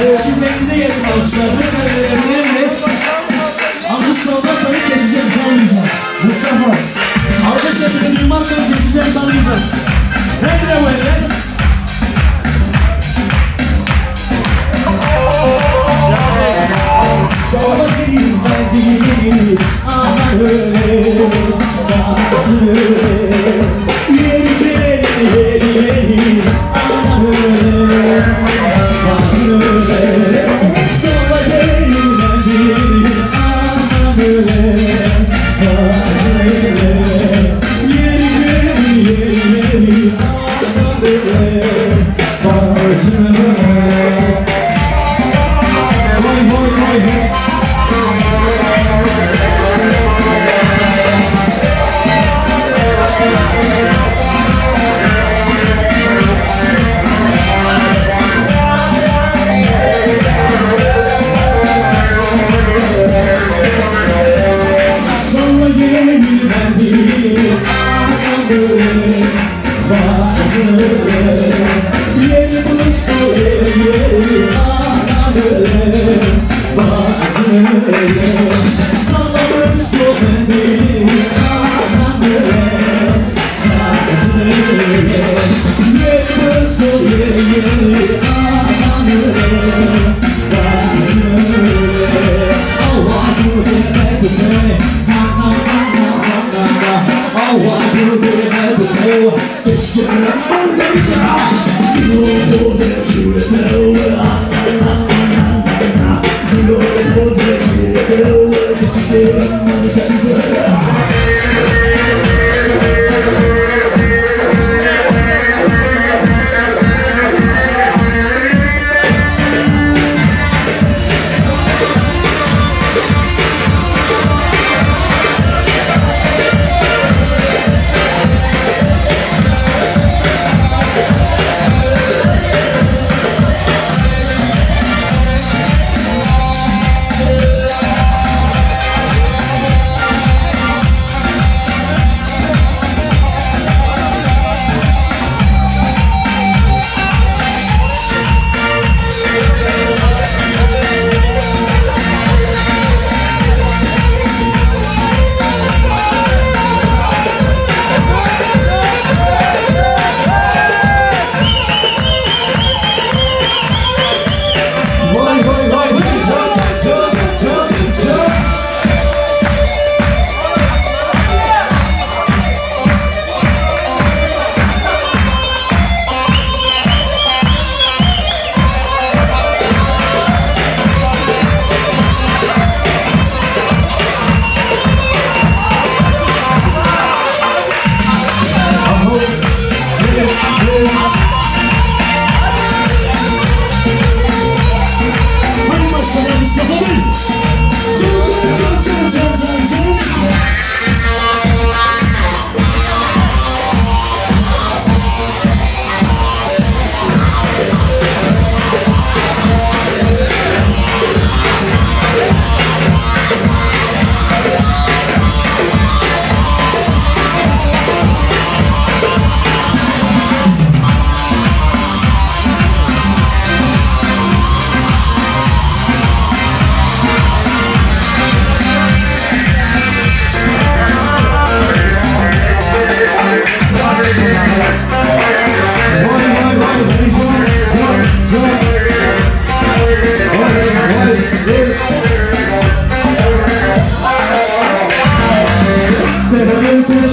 Ee, siz bekinize gelsin alkışlar. Lütfen verebilir Alkışlardan sonra keseceğim, çalmayacağım. Mustafa. Alkış sesini duymazsanız keseceğim, çalmayacağız. Nerede bu eller? Sağlık değil, ben değilim.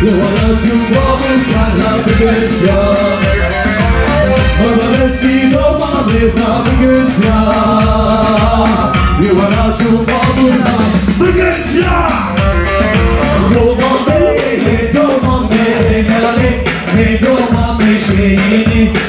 you are not too bad boys can not make a Thank you.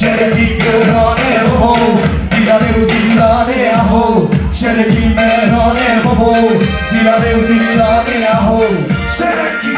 Şerefi görane babo Dilare aho. Dilare aho. Şerefi